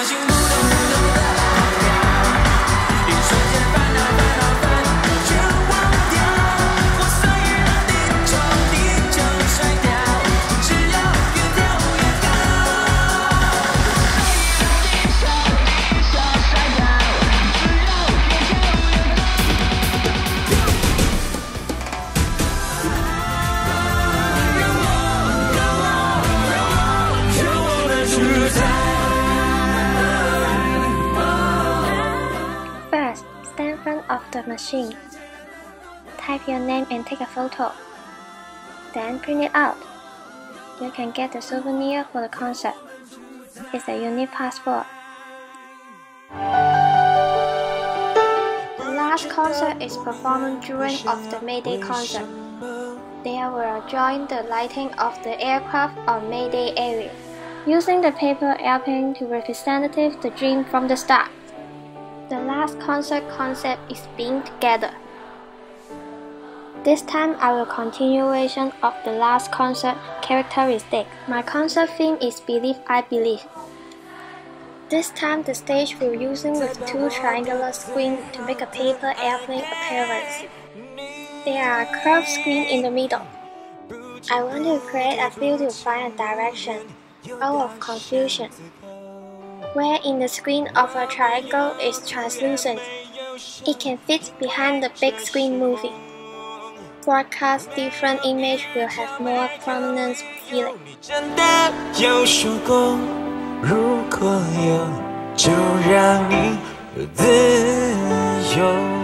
相信不能不能再。The machine. Type your name and take a photo. Then print it out. You can get the souvenir for the concert. It's a unique passport. The last concert is performed during of the May Day concert. There will join the lighting of the aircraft on May Day area, using the paper airplane to represent the dream from the start. Last concert concept is being together. This time I will continuation of the last concert characteristic. My concert theme is Believe I Believe. This time the stage will using with two triangular screens to make a paper airplane appearance. There are a curved screen in the middle. I want to create a field to find a direction out of confusion where in the screen of a triangle is translucent. It can fit behind the big screen movie. Broadcast different image will have more prominent feeling. 如果有，就让你自由。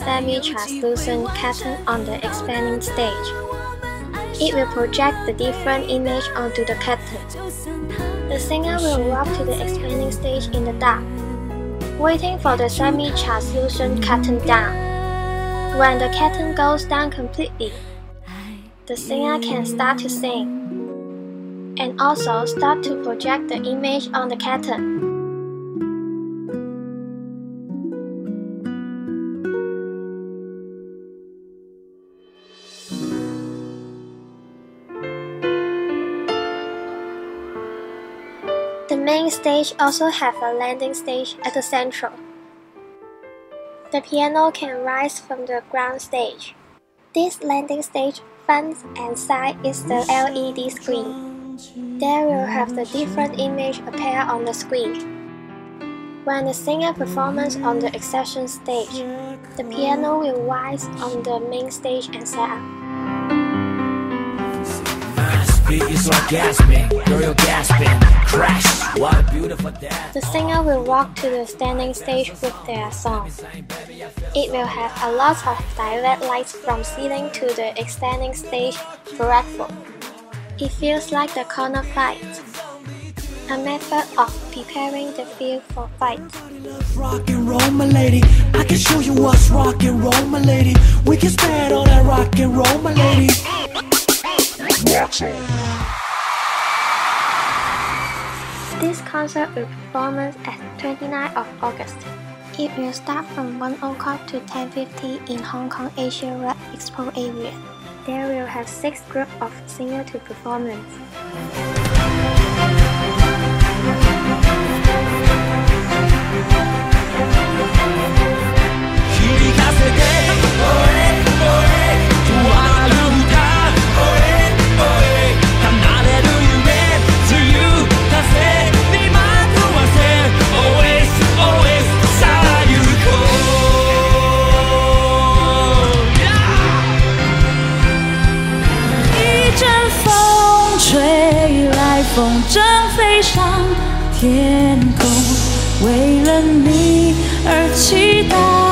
Semi-translucent curtain on the expanding stage. It will project the different image onto the curtain. The singer will walk to the expanding stage in the dark, waiting for the semi-translucent curtain down. When the curtain goes down completely, the singer can start to sing, and also start to project the image on the curtain. Main stage also have a landing stage at the central. The piano can rise from the ground stage. This landing stage front and side is the LED screen. There will have the different image appear on the screen. When the singer performs on the accession stage, the piano will rise on the main stage and set up beat is orgasmic, girl you're gasping, crash, what a beautiful dance. The singer will walk to the standing stage with their song. It will have a lot of direct lights from ceiling to the extending stage platform. It feels like the corner fight, a method of preparing the field for fight. Rock and roll, my lady. I can show you what's rock and roll, my lady. We can stand on that rock and roll, my lady. Wax on. This concert will performance at 29th of August. It will start from 1 o'clock to 10.50 in Hong Kong Asia Red Expo area. There will have six groups of singers to performance. 风筝飞上天空为了你而祈祷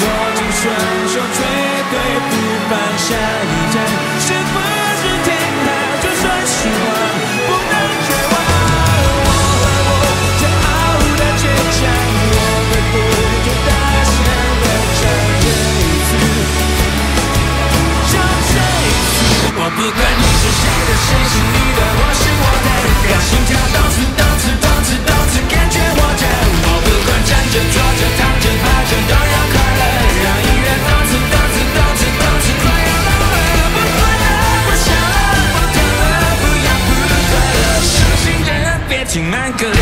握紧双手，绝对不放下。 신 만큼